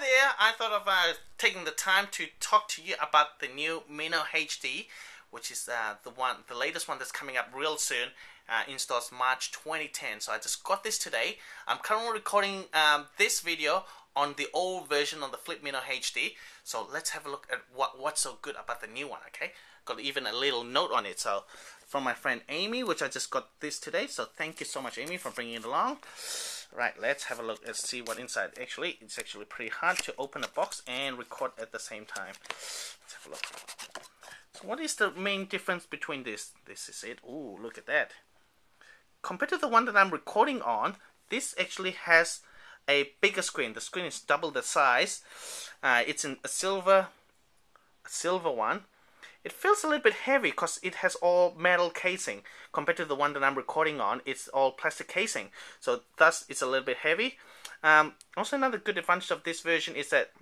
there. I thought of uh, taking the time to talk to you about the new Mino HD, which is uh, the one, the latest one that's coming up real soon. Uh, installs March 2010. So I just got this today. I'm currently recording um, this video on the old version on the Flip Mino HD. So let's have a look at what what's so good about the new one. Okay, got even a little note on it. So from my friend Amy, which I just got this today. So thank you so much, Amy, for bringing it along. Right, let's have a look and see what inside. Actually, it's actually pretty hard to open a box and record at the same time. Let's have a look. So what is the main difference between this? This is it. Oh, look at that. Compared to the one that I'm recording on, this actually has a bigger screen. The screen is double the size. Uh, it's in a silver, a silver one. It feels a little bit heavy because it has all metal casing compared to the one that I'm recording on. It's all plastic casing, so thus it's a little bit heavy. Um, also, another good advantage of this version is that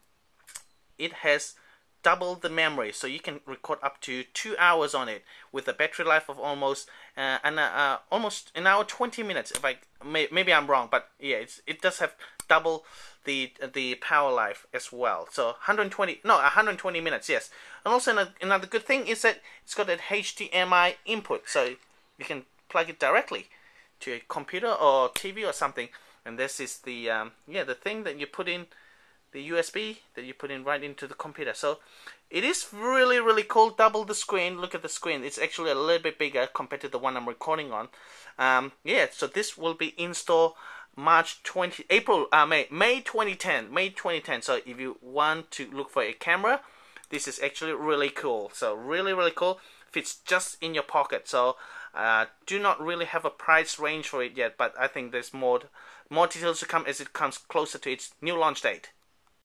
it has double the memory, so you can record up to two hours on it with a battery life of almost uh, an uh, almost an hour twenty minutes. If I may, maybe I'm wrong, but yeah, it does have double the the power life as well. So 120, no, 120 minutes, yes. And also another good thing is that it's got an HDMI input, so you can plug it directly to a computer or TV or something. And this is the um, yeah the thing that you put in the USB that you put in right into the computer. So it is really really cool. Double the screen. Look at the screen. It's actually a little bit bigger compared to the one I'm recording on. Um, yeah, so this will be installed March 20, April, uh, May, May 2010, May 2010. So if you want to look for a camera, this is actually really cool. So really, really cool. Fits just in your pocket. So uh, do not really have a price range for it yet, but I think there's more, more details to come as it comes closer to its new launch date.